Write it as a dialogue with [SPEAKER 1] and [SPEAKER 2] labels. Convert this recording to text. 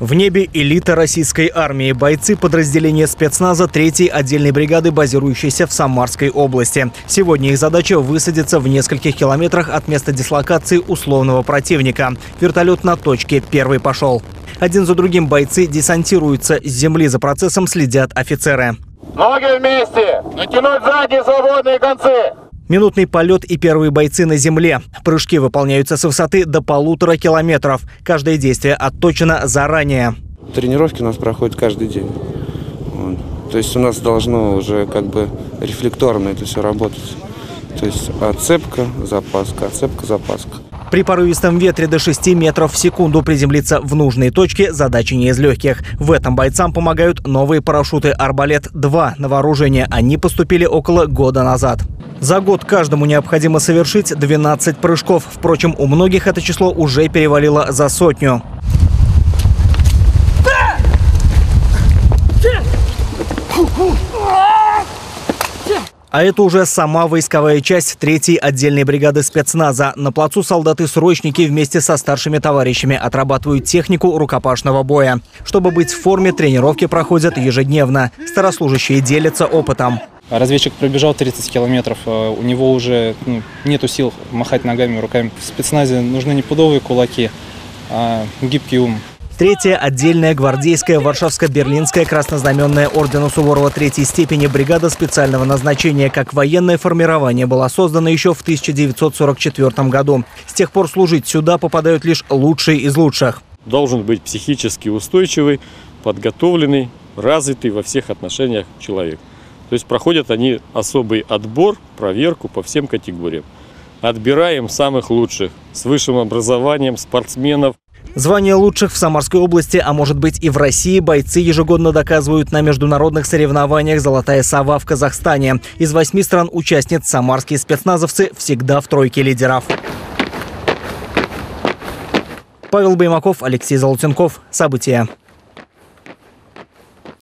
[SPEAKER 1] В небе элита российской армии, бойцы подразделения спецназа 3-й отдельной бригады, базирующейся в Самарской области. Сегодня их задача высадиться в нескольких километрах от места дислокации условного противника. Вертолет на точке первый пошел. Один за другим бойцы десантируются. С земли за процессом следят офицеры.
[SPEAKER 2] Ноги вместе! Натянуть задние свободные концы!
[SPEAKER 1] Минутный полет и первые бойцы на земле. Прыжки выполняются с высоты до полутора километров. Каждое действие отточено заранее.
[SPEAKER 3] Тренировки у нас проходят каждый день. Вот. То есть у нас должно уже как бы рефлекторно это все работать. То есть отцепка, запаска, отцепка, запаска.
[SPEAKER 1] При порывистом ветре до 6 метров в секунду приземлиться в нужные точки – задача не из легких. В этом бойцам помогают новые парашюты «Арбалет-2» на вооружение. Они поступили около года назад. За год каждому необходимо совершить 12 прыжков. Впрочем, у многих это число уже перевалило за сотню. А это уже сама войсковая часть третьей отдельной бригады спецназа. На плацу солдаты-срочники вместе со старшими товарищами отрабатывают технику рукопашного боя. Чтобы быть в форме, тренировки проходят ежедневно. Старослужащие делятся опытом.
[SPEAKER 4] Разведчик пробежал 30 километров, а у него уже ну, нету сил махать ногами, руками. В спецназе нужны не пудовые кулаки, а гибкий ум.
[SPEAKER 1] Третья отдельная гвардейская Варшавско-Берлинская краснознаменная ордена Суворова третьей степени бригада специального назначения как военное формирование была создана еще в 1944 году. С тех пор служить сюда попадают лишь лучшие из лучших.
[SPEAKER 5] Должен быть психически устойчивый, подготовленный, развитый во всех отношениях человек. То есть проходят они особый отбор, проверку по всем категориям. Отбираем самых лучших с высшим образованием спортсменов.
[SPEAKER 1] Звание лучших в Самарской области, а может быть и в России, бойцы ежегодно доказывают на международных соревнованиях «Золотая сова» в Казахстане. Из восьми стран-участниц самарские спецназовцы всегда в тройке лидеров. Павел Баймаков, Алексей Золотенков. События.